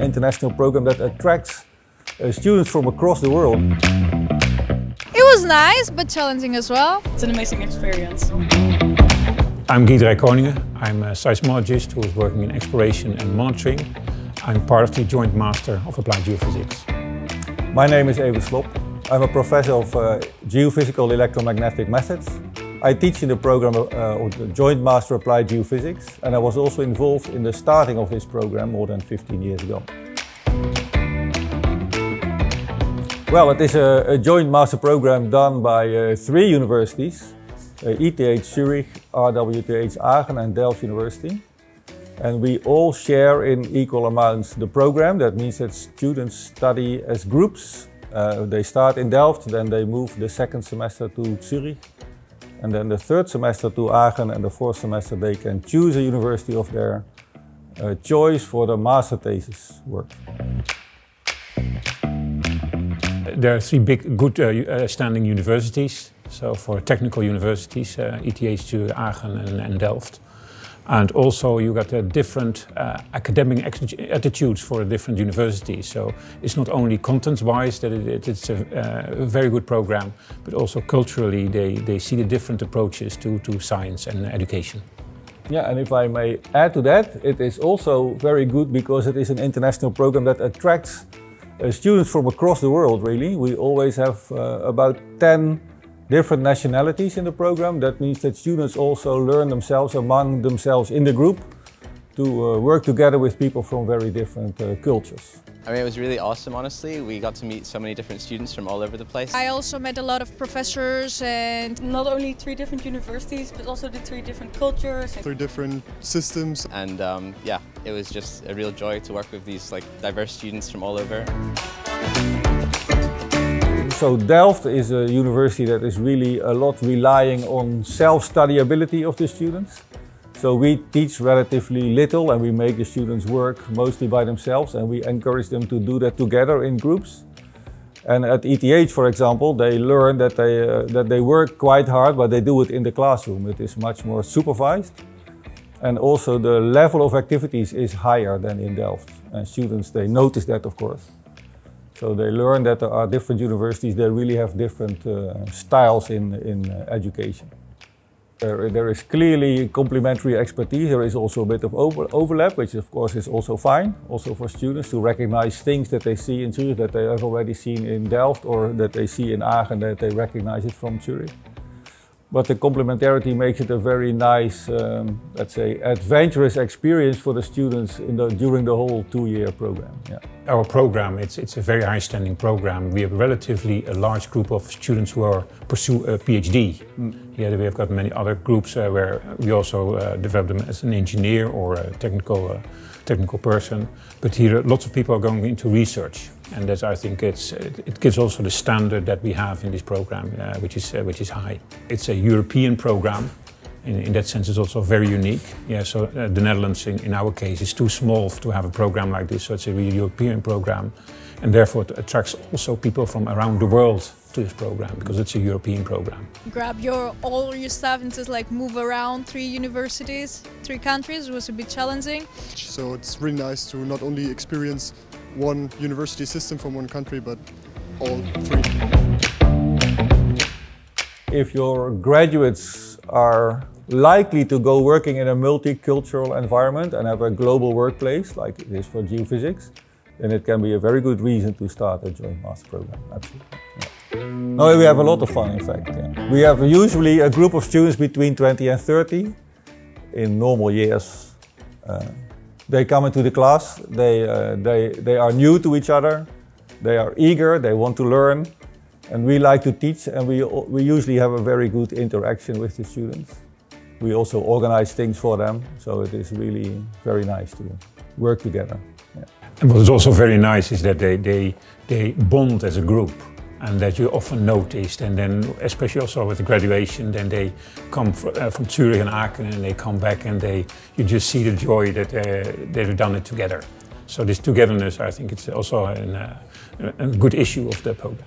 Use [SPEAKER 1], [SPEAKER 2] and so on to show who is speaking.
[SPEAKER 1] an international program that attracts uh, students from across the world.
[SPEAKER 2] It was nice, but challenging as well.
[SPEAKER 3] It's an amazing experience.
[SPEAKER 4] I'm Guy Drijkoningen. I'm a seismologist who is working in exploration and monitoring. I'm part of the Joint Master of Applied Geophysics.
[SPEAKER 1] My name is Evert Slob. I'm a professor of uh, geophysical electromagnetic methods. I teach in the program uh, of the Joint Master Applied Geophysics and I was also involved in the starting of this program more than 15 years ago. Well, it is a, a joint master program done by uh, three universities, uh, ETH Zurich, RWTH Aachen and Delft University. And we all share in equal amounts the program. That means that students study as groups. Uh, they start in Delft, then they move the second semester to Zurich. And then the third semester to Aachen and the fourth semester they can choose a university of their uh, choice for the master thesis work.
[SPEAKER 4] There are three big, good uh, uh standing universities. So for technical universities, uh, ETH Zurich, Aachen and, and Delft. And also you got different uh, academic attitudes for a different universities. So it's not only content-wise that it, it's a, uh, very good program, but also culturally they, they see the different approaches to, to science and education.
[SPEAKER 1] Yeah, and if I may add to that, it is also very good because it is an international program that attracts uh, students from across the world, really. We always have uh, about 10 different nationalities in the program. That means that students also learn themselves among themselves in the group to uh, work together with people from very different uh, cultures.
[SPEAKER 5] I mean, it was really awesome, honestly. We got to meet so many different students from all over the place.
[SPEAKER 2] I also met a lot of professors and...
[SPEAKER 3] Not only three different universities, but also the three different cultures.
[SPEAKER 6] Three different systems.
[SPEAKER 5] And um, yeah, it was just a real joy to work with these like diverse students from all over.
[SPEAKER 1] So Delft is a university that is really a lot relying on self-study ability of the students. So we teach relatively little and we make the students work mostly by themselves and we encourage them to do that together in groups. And at ETH, for example, they learn that they, uh, that they work quite hard, but they do it in the classroom. It is much more supervised. And also the level of activities is higher than in Delft. And students, they notice that, of course. So they learn that there are different universities, they really have different uh, styles in, in uh, education. There, there is clearly complementary expertise. There is also a bit of over, overlap, which of course is also fine, also for students to recognize things that they see in Zurich that they have already seen in Delft or that they see in Aachen that they recognize it from Zurich. But the complementarity makes it a very nice, um, let's say, adventurous experience for the students the, during the whole two-year program. Yeah.
[SPEAKER 4] Our program, it's, it's a very high-standing program. We have relatively a large group of students who are pursue a PhD. Mm. Yeah, we have got many other groups uh, where we also uh, develop them as an engineer or a technical, uh, technical person. But here, lots of people are going into research. And that's, I think it's, it gives also the standard that we have in this program, uh, which, is, uh, which is high. It's a European program. In, in that sense, it's also very unique. Yeah, so uh, the Netherlands, in, in our case, is too small to have a program like this. So it's a really European program. And therefore, it attracts also people from around the world to this program because it's a European program.
[SPEAKER 2] Grab your all your stuff and just like move around three universities, three countries was a bit challenging.
[SPEAKER 6] So it's really nice to not only experience one university system from one country, but all three.
[SPEAKER 1] If your graduates are likely to go working in a multicultural environment and have a global workplace, like it is for geophysics, then it can be a very good reason to start a joint master program. Absolutely. Yeah. No, we have a lot of fun, in fact. Yeah. We have usually a group of students between 20 and 30 in normal years. Uh, they come into the class, they, uh, they, they are new to each other, they are eager, they want to learn, and we like to teach, and we, we usually have a very good interaction with the students. We also organize things for them, so it is really very nice to work together. Yeah.
[SPEAKER 4] And what is also very nice is that they, they, they bond as a group and that you often noticed. And then, especially also with the graduation, then they come fr uh, from Zurich and Aachen and they come back and they you just see the joy that uh, they've done it together. So this togetherness, I think it's also an, uh, a good issue of the program.